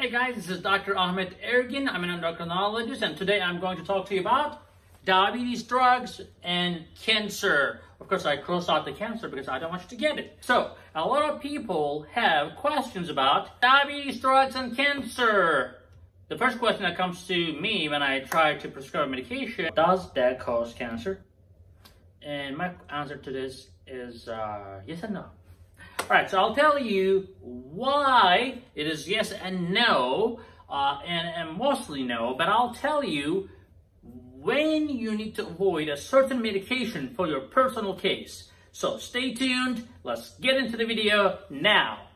Hey guys, this is Dr. Ahmet Ergin. I'm an endocrinologist and today I'm going to talk to you about diabetes drugs and cancer. Of course, I cross out the cancer because I don't want you to get it. So, a lot of people have questions about diabetes drugs and cancer. The first question that comes to me when I try to prescribe medication, does that cause cancer? And my answer to this is uh, yes and no. All right, so I'll tell you why it is yes and no, uh, and, and mostly no, but I'll tell you when you need to avoid a certain medication for your personal case. So stay tuned. Let's get into the video now.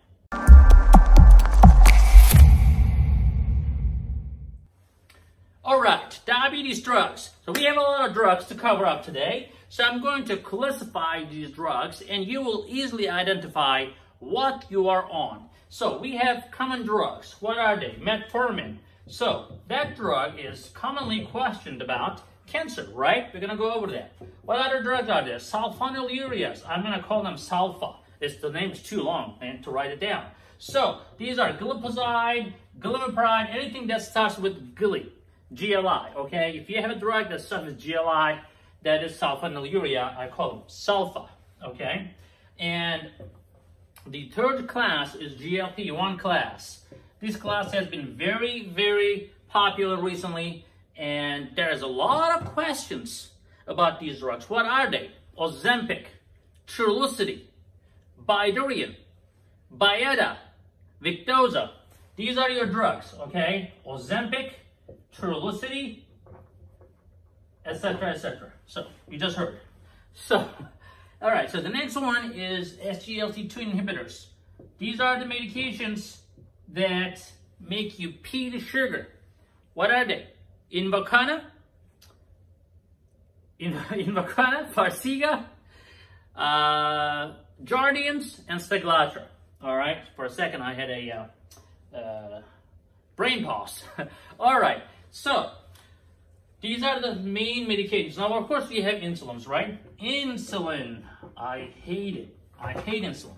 All right, diabetes drugs. So we have a lot of drugs to cover up today. So I'm going to classify these drugs and you will easily identify what you are on. So we have common drugs. What are they? Metformin. So that drug is commonly questioned about cancer, right? We're going to go over that. What other drugs are there? Sulfonylureas. I'm going to call them sulfa. It's, the name is too long man, to write it down. So these are glipizide, glimepiride, anything that starts with GLI, GLI, okay? If you have a drug that starts with GLI, that is sulfonylurea, I call them sulfa, okay? And the third class is GLP-1 class. This class has been very, very popular recently, and there's a lot of questions about these drugs. What are they? Ozempic, Trulicity, Bydureon, Byetta, Victoza. These are your drugs, okay? Ozempic, Trulicity, etc., etc. So you just heard. So, all right. So the next one is SGLT2 inhibitors. These are the medications that make you pee the sugar. What are they? Invokana, In Invokana, Farxiga, uh, Jardiance, and Steglatro. All right. For a second, I had a uh, uh, brain pause. All right. So these are the main medications. Now, of course, we have insulins, right? Insulin. I hate it. I hate insulin.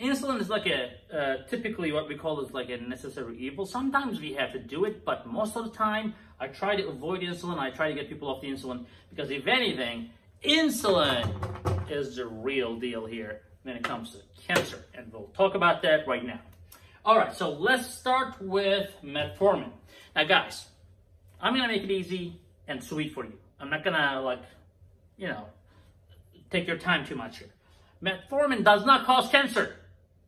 Insulin is like a, uh, typically what we call is like a necessary evil. Sometimes we have to do it, but most of the time, I try to avoid insulin. I try to get people off the insulin because if anything, insulin is the real deal here when it comes to cancer. And we'll talk about that right now. All right, so let's start with metformin. Now, guys, I'm going to make it easy and sweet for you. I'm not gonna like, you know, take your time too much here. Metformin does not cause cancer,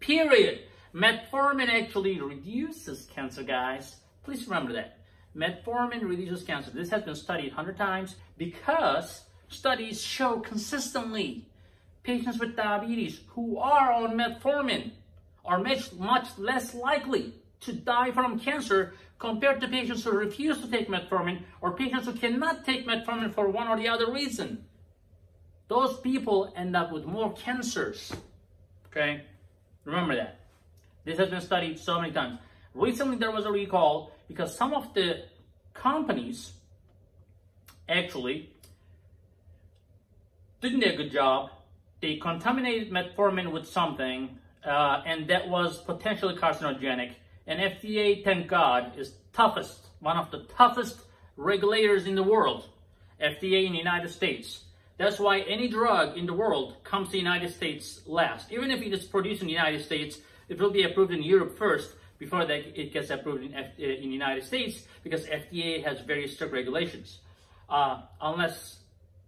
period. Metformin actually reduces cancer, guys. Please remember that. Metformin reduces cancer. This has been studied 100 times because studies show consistently patients with diabetes who are on metformin are much, much less likely to die from cancer compared to patients who refuse to take metformin or patients who cannot take metformin for one or the other reason. Those people end up with more cancers. Okay? Remember that. This has been studied so many times. Recently, there was a recall because some of the companies actually didn't do a good job. They contaminated metformin with something, uh, and that was potentially carcinogenic and FDA, thank God, is toughest, one of the toughest regulators in the world. FDA in the United States. That's why any drug in the world comes to the United States last. Even if it is produced in the United States, it will be approved in Europe first before that it gets approved in, F uh, in the United States because FDA has very strict regulations. Uh, unless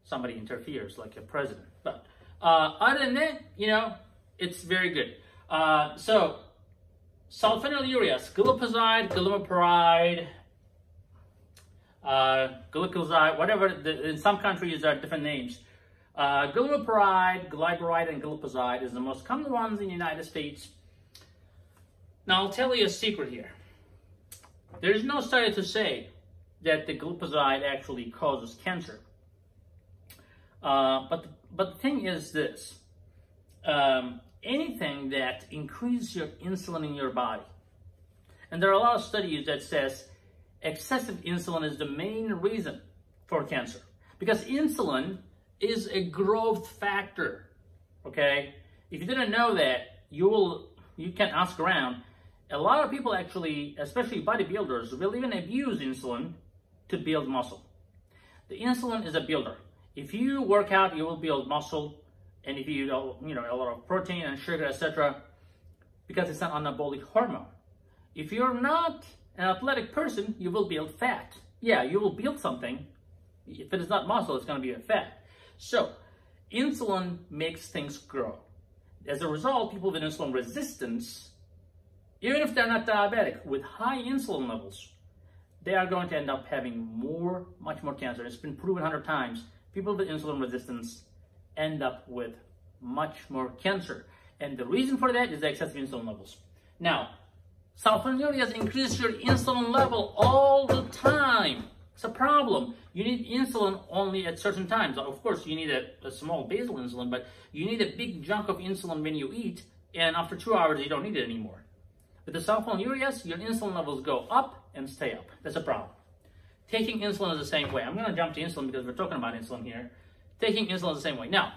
somebody interferes, like a president. But uh, other than that, you know, it's very good. Uh, so sulfonylureas, glipizide, glimepiride, uh, gliclazide, whatever, the, in some countries there are different names. Uh, glimepiride, glyburide, and glipizide is the most common ones in the United States. Now, I'll tell you a secret here. There's no study to say that the glipizide actually causes cancer. Uh, but, but the thing is this. Um, anything that increases your insulin in your body. And there are a lot of studies that says excessive insulin is the main reason for cancer. Because insulin is a growth factor, okay? If you didn't know that, you will you can ask around a lot of people actually, especially bodybuilders, will even abuse insulin to build muscle. The insulin is a builder. If you work out, you will build muscle, and if you eat, you know, a lot of protein and sugar, etc., because it's an anabolic hormone. If you're not an athletic person, you will build fat. Yeah, you will build something. If it is not muscle, it's going to be a fat. So, insulin makes things grow. As a result, people with insulin resistance, even if they're not diabetic, with high insulin levels, they are going to end up having more, much more cancer. It's been proven 100 times. People with insulin resistance end up with much more cancer. And the reason for that is the excessive insulin levels. Now, sulfonylureas increase your insulin level all the time. It's a problem. You need insulin only at certain times. Of course, you need a, a small basal insulin, but you need a big chunk of insulin when you eat, and after two hours, you don't need it anymore. With the sulfonylureas, your insulin levels go up and stay up. That's a problem. Taking insulin is the same way. I'm going to jump to insulin because we're talking about insulin here. Taking insulin the same way. Now,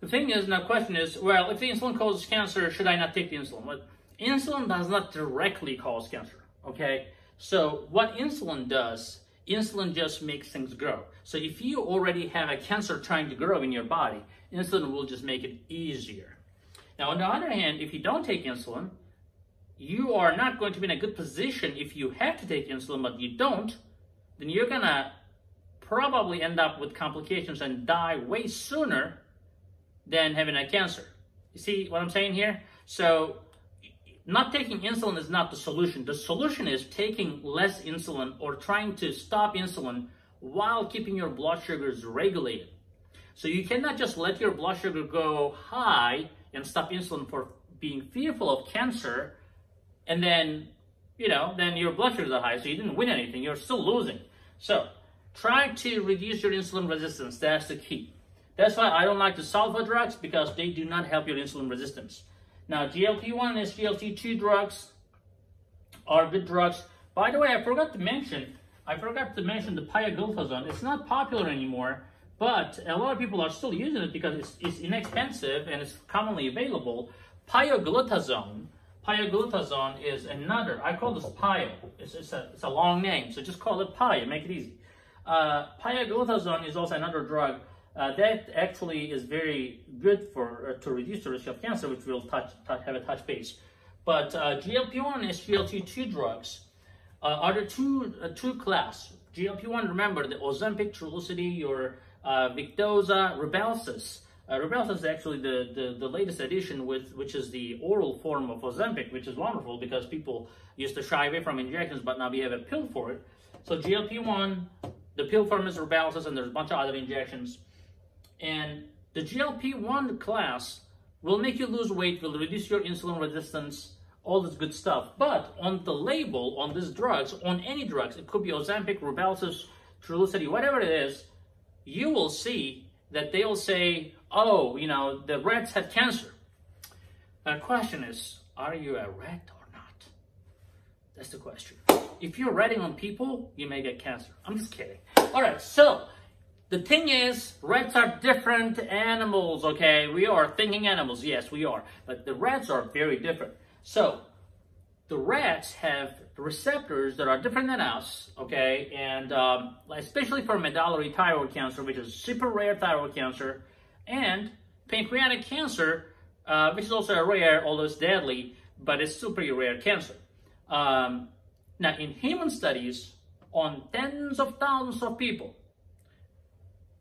the thing is, now question is, well, if the insulin causes cancer, should I not take the insulin? Well, insulin does not directly cause cancer, okay? So what insulin does, insulin just makes things grow. So if you already have a cancer trying to grow in your body, insulin will just make it easier. Now, on the other hand, if you don't take insulin, you are not going to be in a good position if you have to take insulin, but you don't, then you're gonna probably end up with complications and die way sooner than having a cancer. You see what I'm saying here? So not taking insulin is not the solution. The solution is taking less insulin or trying to stop insulin while keeping your blood sugars regulated. So you cannot just let your blood sugar go high and stop insulin for being fearful of cancer and then, you know, then your blood sugars are high, so you didn't win anything. You're still losing. So try to reduce your insulin resistance. That's the key. That's why I don't like the sulfa drugs because they do not help your insulin resistance. Now, GLP-1 and SGLT2 drugs are good drugs. By the way, I forgot to mention, I forgot to mention the pioglitazone. It's not popular anymore, but a lot of people are still using it because it's, it's inexpensive and it's commonly available. Pioglitazone, pioglitazone is another, I call this pio. It's, it's, a, it's a long name, so just call it pio, make it easy. Uh, pioglitazone is also another drug uh, that actually is very good for uh, to reduce the risk of cancer, which we'll touch, touch have a touch base. But uh, GLP-1 and SGLT2 drugs uh, are the two uh, two class. GLP-1, remember the Ozempic, Trulicity, or uh, Victoza, Rybelsus. Rybelsus is actually the, the, the latest addition, with which is the oral form of Ozempic, which is wonderful because people used to shy away from injections, but now we have a pill for it. So GLP-1, the pill form is Rybelsus, and there's a bunch of other injections. And the GLP-1 class will make you lose weight, will reduce your insulin resistance, all this good stuff. But on the label, on these drugs, on any drugs, it could be Ozempic, Rybelsus, Trulicity, whatever it is, you will see that they'll say, oh, you know, the rats had cancer. The question is, are you a rat or not? That's the question. If you're writing on people, you may get cancer. I'm just kidding. All right, so the thing is, rats are different animals, okay? We are thinking animals, yes, we are. But the rats are very different. So, the rats have receptors that are different than us, okay? And um, especially for medullary thyroid cancer, which is super rare thyroid cancer, and pancreatic cancer, uh, which is also a rare, although it's deadly, but it's super rare cancer. Um, now, in human studies on tens of thousands of people,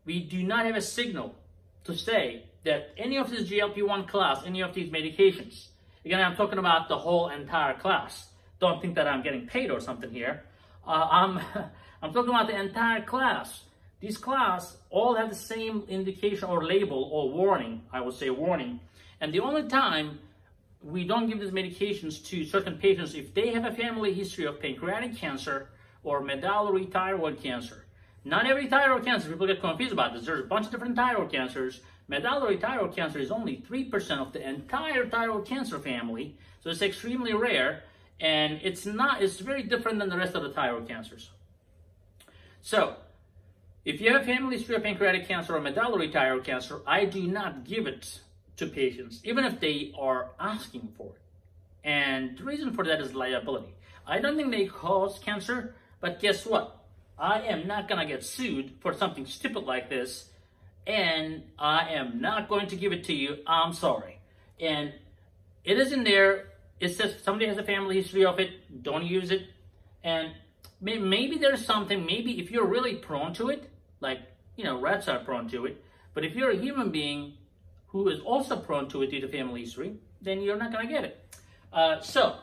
we do not have a signal to say that any of this GLP-1 class, any of these medications, again, I'm talking about the whole entire class. Don't think that I'm getting paid or something here. Uh, I'm, I'm talking about the entire class. These class all have the same indication or label or warning, I would say warning. And the only time we don't give these medications to certain patients if they have a family history of pancreatic cancer or medullary thyroid cancer. Not every thyroid cancer, people get confused about this. There's a bunch of different thyroid cancers. Medullary thyroid cancer is only 3% of the entire thyroid cancer family, so it's extremely rare, and it's not, it's very different than the rest of the thyroid cancers. So, if you have a family history of pancreatic cancer or medullary thyroid cancer, I do not give it to patients, even if they are asking for it. And the reason for that is liability. I don't think they cause cancer, but guess what? I am not gonna get sued for something stupid like this, and I am not going to give it to you. I'm sorry. And it is in there. It says somebody has a family history of it. Don't use it. And maybe there's something. Maybe if you're really prone to it, like you know, rats are prone to it. But if you're a human being who is also prone to it due to family history, then you're not gonna get it. Uh, so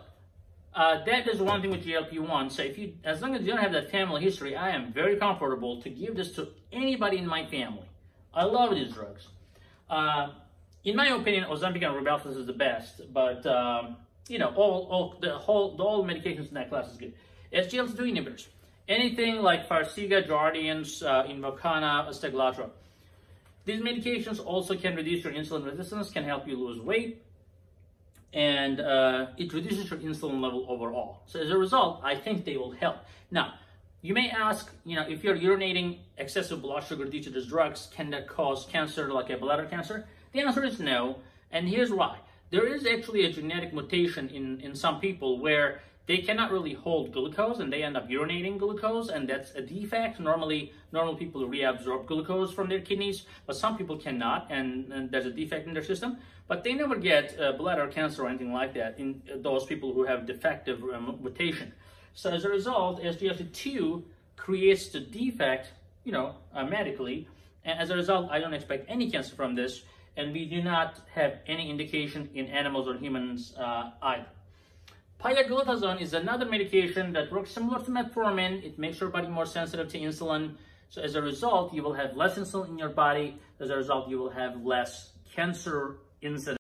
uh, that is one thing with GLP-1. So if you, as long as you don't have that family history, I am very comfortable to give this to anybody in my family. I love these drugs. Uh, in my opinion, Ozempic and Rybelsus is the best, but um, you know, all, all the whole the all medications in that class is good. SGLT2 inhibitors, anything like Farxiga, Jardiance, uh, Invokana, Steglatro. These medications also can reduce your insulin resistance, can help you lose weight, and uh, it reduces your insulin level overall. So as a result, I think they will help. Now, you may ask, you know, if you're urinating excessive blood sugar due to these drugs, can that cause cancer like a bladder cancer? The answer is no, and here's why. There is actually a genetic mutation in, in some people where they cannot really hold glucose and they end up urinating glucose and that's a defect. Normally, normal people reabsorb glucose from their kidneys, but some people cannot and, and there's a defect in their system. But they never get uh, bladder cancer or anything like that in those people who have defective um, mutation. So as a result, SGLT2 creates the defect, you know, uh, medically. And as a result, I don't expect any cancer from this. And we do not have any indication in animals or humans uh, either. Pioglitazone is another medication that works similar to metformin. It makes your body more sensitive to insulin. So as a result, you will have less insulin in your body. As a result, you will have less cancer incidence.